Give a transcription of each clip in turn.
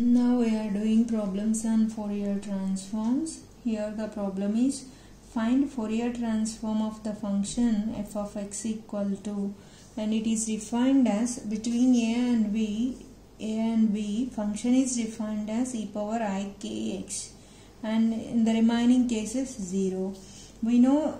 Now we are doing problems on Fourier transforms. Here the problem is find Fourier transform of the function f of x equal to and it is defined as between a and b a and b function is defined as e power i k x and in the remaining cases 0. We know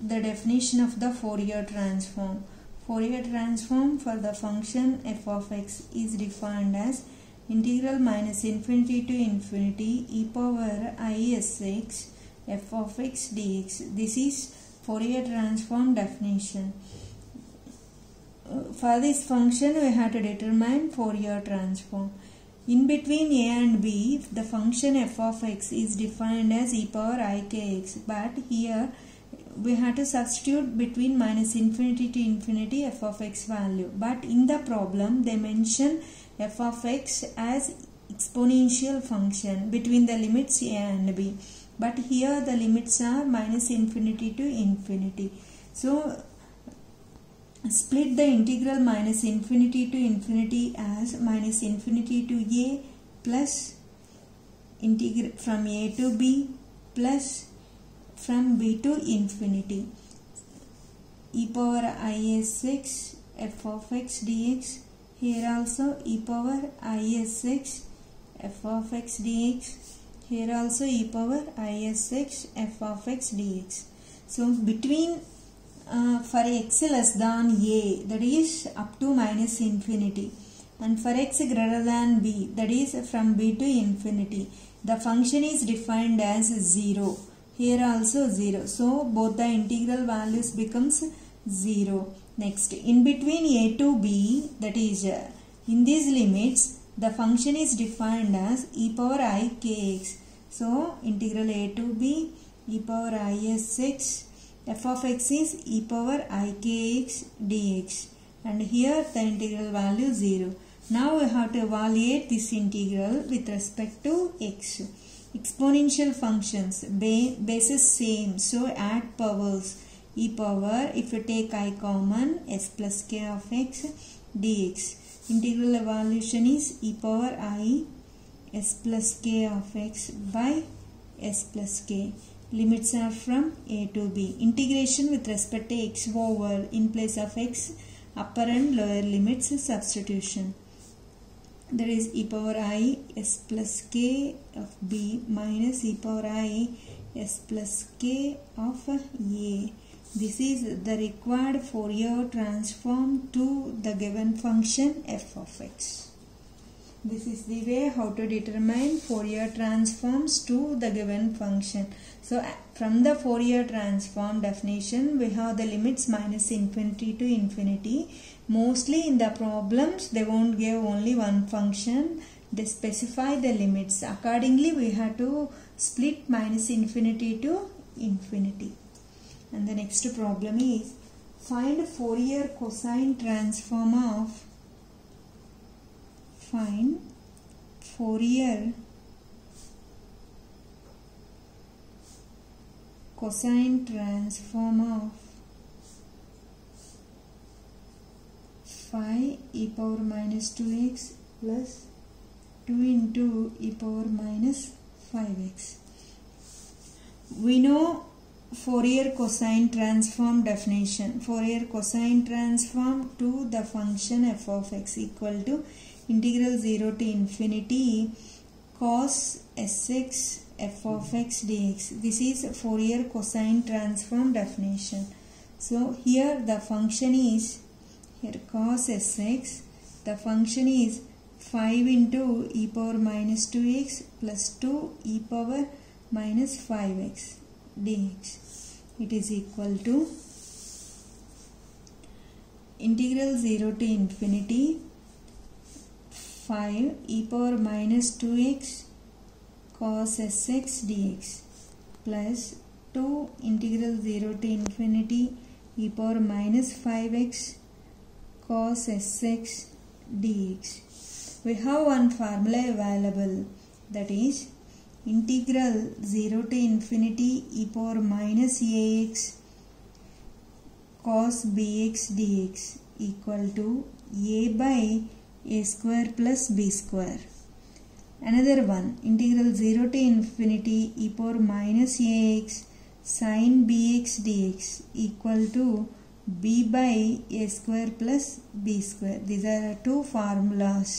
the definition of the Fourier transform. Fourier transform for the function f of x is defined as integral minus infinity to infinity e power i s x f of x dx. This is Fourier transform definition. Uh, for this function we have to determine Fourier transform. In between a and b the function f of x is defined as e power ikx but here we have to substitute between minus infinity to infinity f of x value but in the problem they mention f of x as exponential function between the limits a and b. But here the limits are minus infinity to infinity. So split the integral minus infinity to infinity as minus infinity to a plus integral from a to b plus from b to infinity. E power isx f of x dx here also e power isx f of x dx here also e power isx f of x dx so between uh, for x less than a that is up to minus infinity. And for x greater than b that is from b to infinity. The function is defined as 0 here also 0 so both the integral values becomes 0 next in between a to b that is uh, in these limits the function is defined as e power i kx so integral a to b e power isx f of x is e power ikx dx and here the integral value 0. Now we have to evaluate this integral with respect to x. Exponential functions basis same so add powers e power if you take i common s plus k of x dx. Integral evaluation is e power i s plus k of x by s plus k limits are from a to b. Integration with respect to x over in place of x upper and lower limits substitution. That is e power i s plus k of b minus e power i s plus k of a. This is the required Fourier transform to the given function f of x. This is the way how to determine Fourier transforms to the given function. So from the Fourier transform definition we have the limits minus infinity to infinity. Mostly in the problems they won't give only one function. They specify the limits. Accordingly we have to split minus infinity to infinity. And the next problem is find Fourier cosine transform of find Fourier cosine transform of phi e power minus 2x plus 2 into e power minus 5x. We know Fourier cosine transform definition. Fourier cosine transform to the function f of x equal to integral 0 to infinity cos sx f of x dx. This is Fourier cosine transform definition. So here the function is here cos sx the function is 5 into e power minus 2x plus 2 e power minus 5x dx. It is equal to integral 0 to infinity 5 e power minus 2x cos sx dx plus 2 integral 0 to infinity e power minus 5x cos sx dx. We have one formula available that is integral 0 to infinity e power minus ax cos bx dx equal to a by a square plus b square. another one integral 0 to infinity e power minus ax sin bx dx equal to b by a square plus b square these are two formulas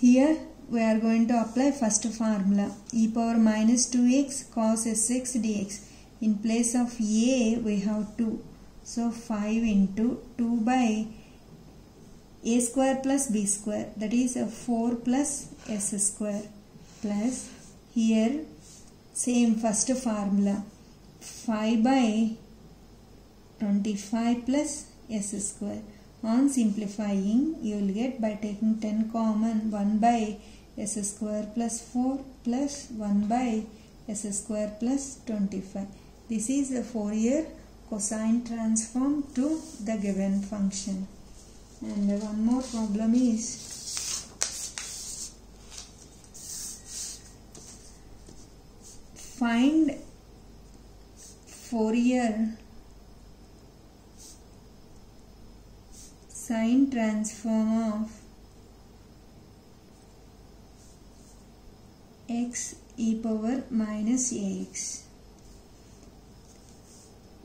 here we are going to apply first formula. E power minus 2x cos sx dx. In place of a we have 2 so 5 into 2 by a square plus b square. That is a 4 plus s square. Plus here same first formula. 5 by 25 plus s square. On simplifying you will get by taking 10 common 1 by s square plus 4 plus 1 by s square plus 25 this is the Fourier cosine transform to the given function. And one more problem is find Fourier sine transform of x e power minus ax.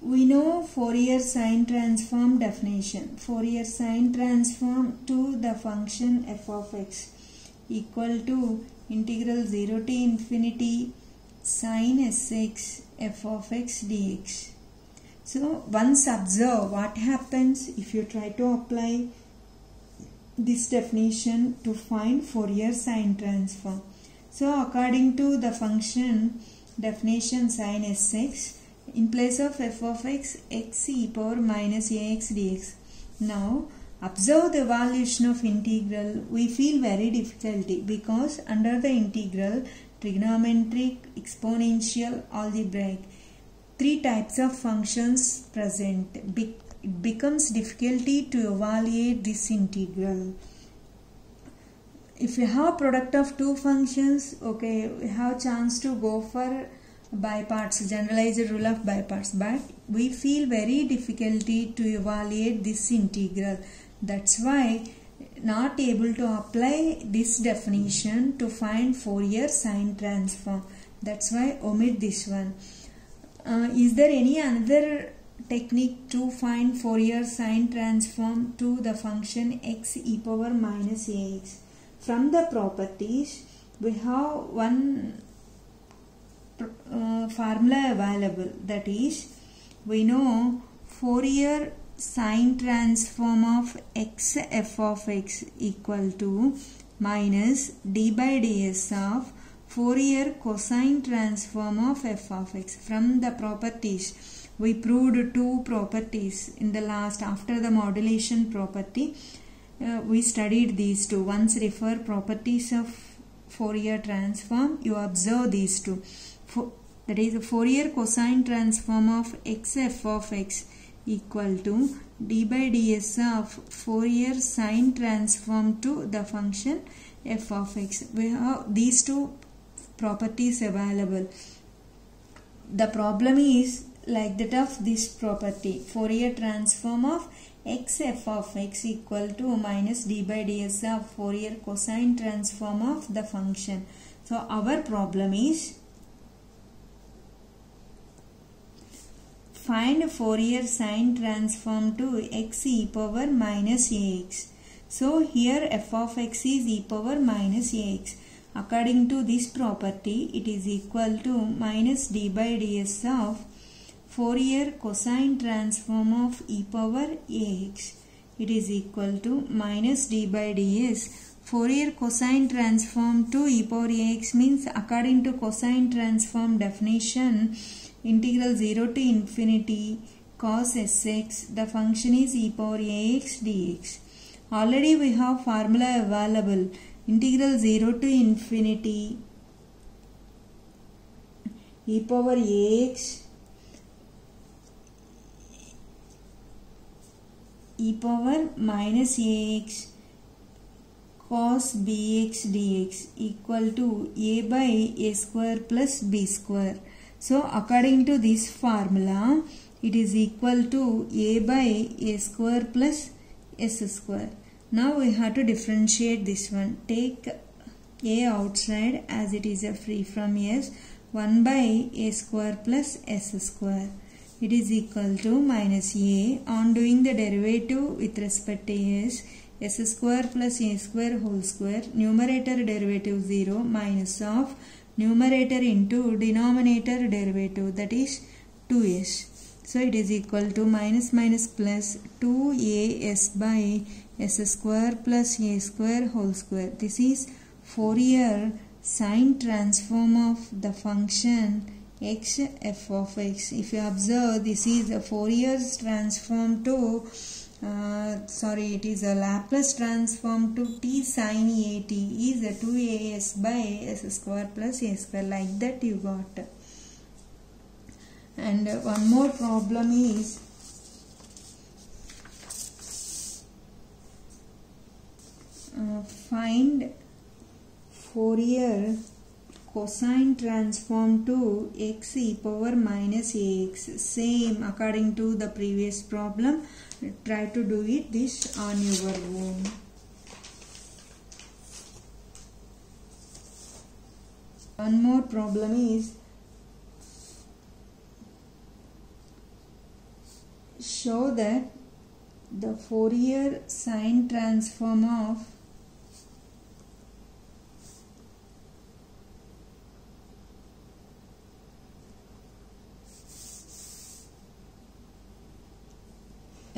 We know Fourier sine transform definition. Fourier sine transform to the function f of x equal to integral 0 to infinity sine sx f of x dx. So once observe what happens if you try to apply this definition to find Fourier sine transform. So according to the function definition sin sx in place of f of x x e power minus ax dx. Now observe the evaluation of integral. We feel very difficulty because under the integral trigonometric exponential algebraic three types of functions present. It becomes difficulty to evaluate this integral if you have product of two functions okay we have chance to go for by parts generalized rule of by parts but we feel very difficulty to evaluate this integral. That's why not able to apply this definition to find Fourier sine transform that's why omit this one. Uh, is there any another technique to find Fourier sine transform to the function x e power minus ax from the properties we have one uh, formula available. That is we know Fourier sine transform of x f of x equal to minus d by ds of Fourier cosine transform of f of x from the properties. We proved two properties in the last after the modulation property uh, we studied these two. Once refer properties of Fourier transform you observe these two. For, that is Fourier cosine transform of x f of x equal to d by ds of Fourier sine transform to the function f of x we have these two properties available. The problem is like that of this property Fourier transform of x f of x equal to minus d by ds of Fourier cosine transform of the function. So our problem is find Fourier sine transform to x e power minus ax so here f of x is e power minus ax according to this property it is equal to minus d by ds of Fourier cosine transform of e power ax. It is equal to minus d by ds. Fourier cosine transform to e power ax means according to cosine transform definition integral 0 to infinity cos sx the function is e power ax dx. Already we have formula available integral 0 to infinity e power ax e power minus ax cos bx dx equal to a by a square plus b square. So according to this formula it is equal to a by a square plus s square. Now we have to differentiate this one. Take a outside as it is a free from s 1 by a square plus s square. It is equal to minus a on doing the derivative with respect to s s square plus a square whole square numerator derivative 0 minus of numerator into denominator derivative that is 2s. So it is equal to minus minus plus 2as by s square plus a square whole square. This is Fourier sine transform of the function x f of x. If you observe this is a Fourier transform to uh, sorry it is a Laplace transform to t sine at is a 2as by s square plus a square. Like that you got. And one more problem is uh, find Fourier cosine transform to x e power minus ax. Same according to the previous problem. Try to do it this on your own. One more problem is show that the Fourier sine transform of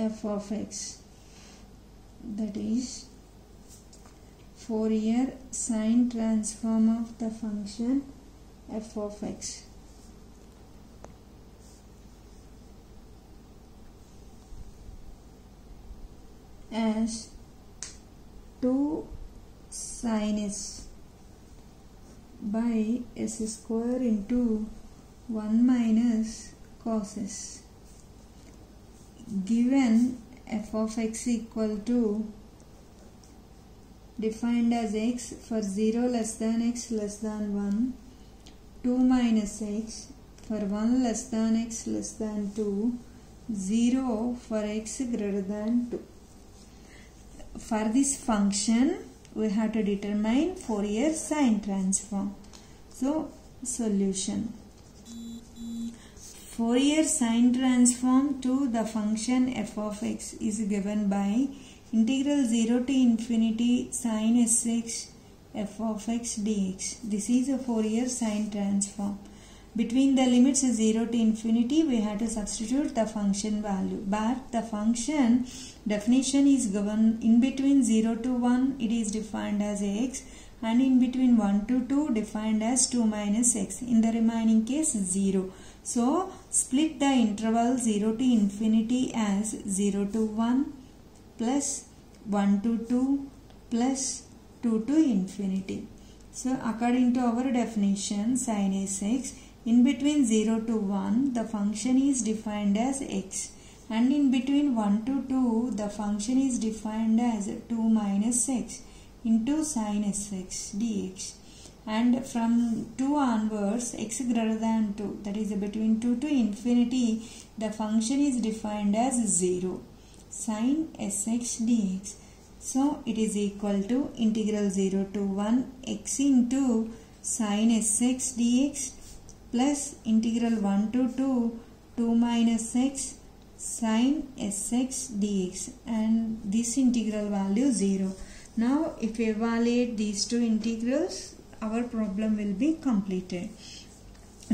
f of x that is Fourier sine transform of the function f of x. As 2 sin s by s square into 1 minus cos s given f of x equal to defined as x for 0 less than x less than 1 2 minus x for 1 less than x less than 2 0 for x greater than 2 for this function we have to determine Fourier sine transform. So solution Fourier sine transform to the function f of x is given by integral 0 to infinity sine sx f of x dx. This is a Fourier sine transform. Between the limits 0 to infinity, we have to substitute the function value. But the function definition is given in between 0 to 1, it is defined as x and in between 1 to 2 defined as 2 minus x. In the remaining case 0. So split the interval 0 to infinity as 0 to 1 plus 1 to 2 plus 2 to infinity. So according to our definition sin is x in between 0 to 1 the function is defined as x. And in between 1 to 2 the function is defined as 2 minus x into sin sx dx and from 2 onwards x greater than 2 that is between 2 to infinity the function is defined as 0 sin sx dx. So it is equal to integral 0 to 1 x into sin sx dx plus integral 1 to 2 2 minus x sin sx dx. And this integral value 0 now if we evaluate these two integrals our problem will be completed.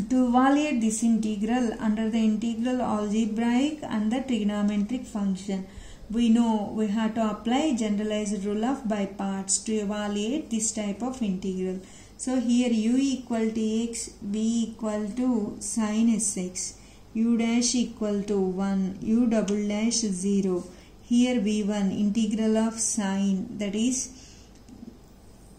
To evaluate this integral under the integral algebraic and the trigonometric function, we know we have to apply generalized rule of by parts to evaluate this type of integral. So here u equal to x, v equal to sin sx, u dash equal to 1, u double dash 0. Here v1 integral of sine that is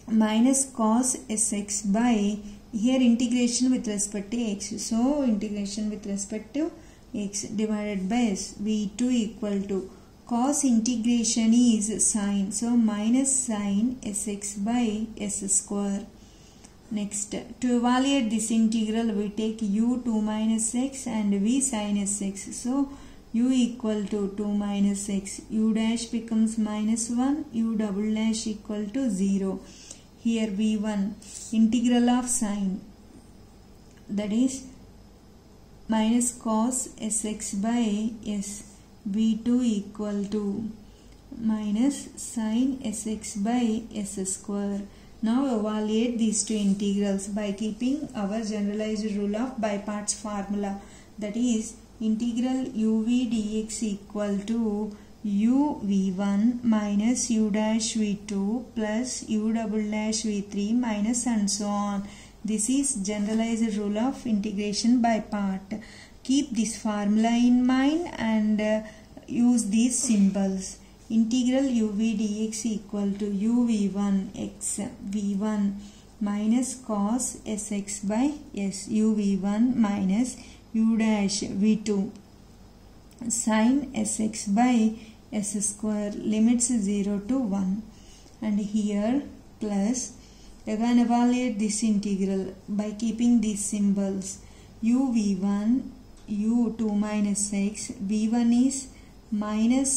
minus cos sx by here integration with respect to x. So integration with respect to x divided by s v2 equal to cos integration is sine. So minus sine sx by s square. Next to evaluate this integral we take u 2 minus x and v sin sx. So u equal to 2 minus x. u dash becomes minus 1 u double dash equal to 0 here v1 integral of sine that is minus cos sx by s v2 equal to minus sine sx by s square. Now evaluate these two integrals by keeping our generalized rule of by parts formula. That is integral uv dx equal to u v1 minus u dash v2 plus u double dash v3 minus and so on. This is generalized rule of integration by part. Keep this formula in mind and uh, use these symbols. Integral uv dx equal to u v1 x v1 minus cos sx by s u v1 minus u dash v2 sin sx by s square limits 0 to 1 and here plus again evaluate this integral by keeping these symbols. U v1 u 2 minus x v1 is minus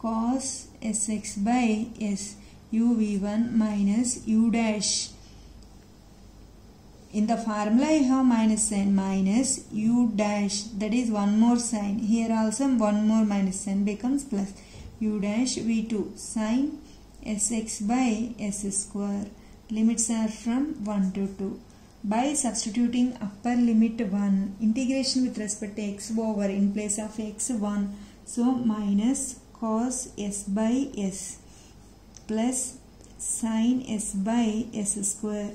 cos sx by s. U v1 minus u dash in the formula I have minus sign minus u dash. That is one more sign. Here also one more minus sign becomes plus u dash v2 sine sx by s square. Limits are from 1 to 2 by substituting upper limit 1 integration with respect to x over in place of x 1 so minus cos s by s plus sine s by s square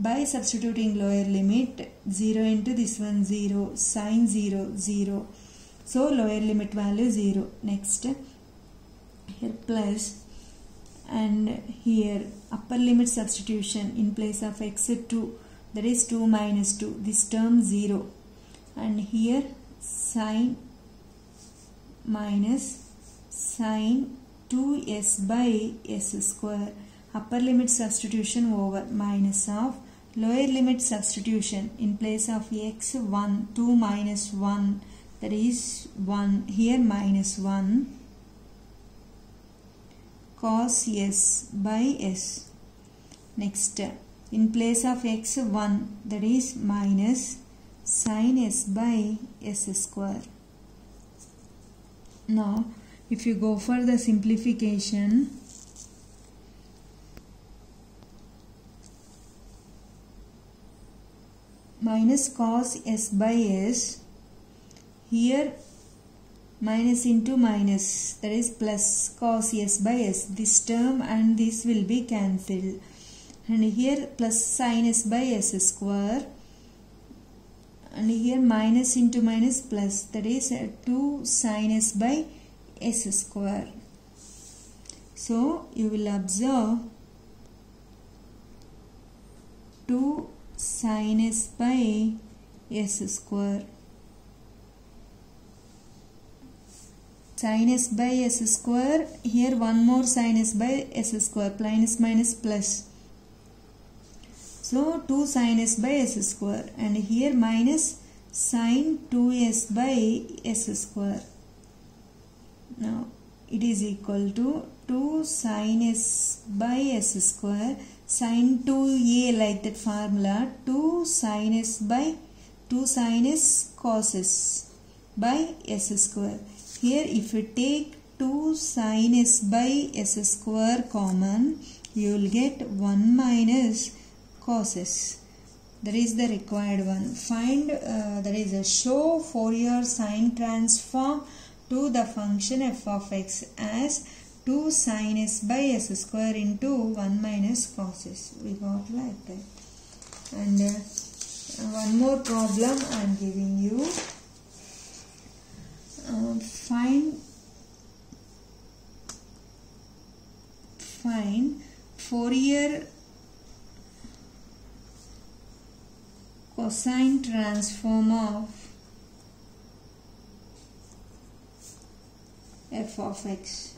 by substituting lower limit 0 into this one 0 sine 0 0 so lower limit value 0 next here plus and here upper limit substitution in place of x 2 that is 2 minus 2 this term 0 and here sine minus sine 2s by s square. Upper limit substitution over minus of lower limit substitution in place of x 1 2 minus 1 that is 1 here minus 1 cos s by s. Next in place of x 1 that is minus sin s by s square. Now if you go for the simplification minus cos s by s here minus into minus that is plus cos s by s. This term and this will be cancelled. And here plus sin s by s square. And here minus into minus plus that is uh, 2 sin s by s square. So you will observe 2 sin s by s square. Sin s by s square. Here one more sin s by s square. Minus minus plus. So 2 sin s by s square. And here minus sin 2s by s square. Now it is equal to 2 sin s by s square sin 2a like that formula 2 sin s by 2 sin s cos s by s square. Here if you take 2 sin s by s square common you will get 1 minus cos s. That is the required one. Find uh, that is a show Fourier sine transform to the function f of x as 2 sin s by s square into 1 minus cos s. We got like that. And uh, one more problem I am giving you. Uh, find find Fourier cosine transform of f of x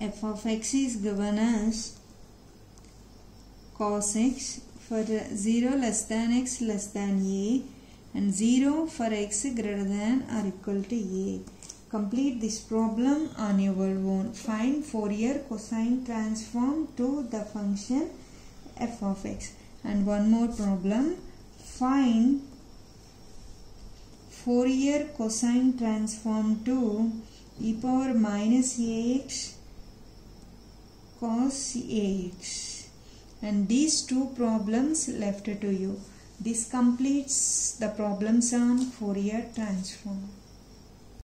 f of x is given as cos x for 0 less than x less than a and 0 for x greater than or equal to a. Complete this problem on your own. Find Fourier cosine transform to the function f of x. And one more problem. Find Fourier cosine transform to e power minus ax cos ax. And these two problems left to you. This completes the problems on Fourier transform.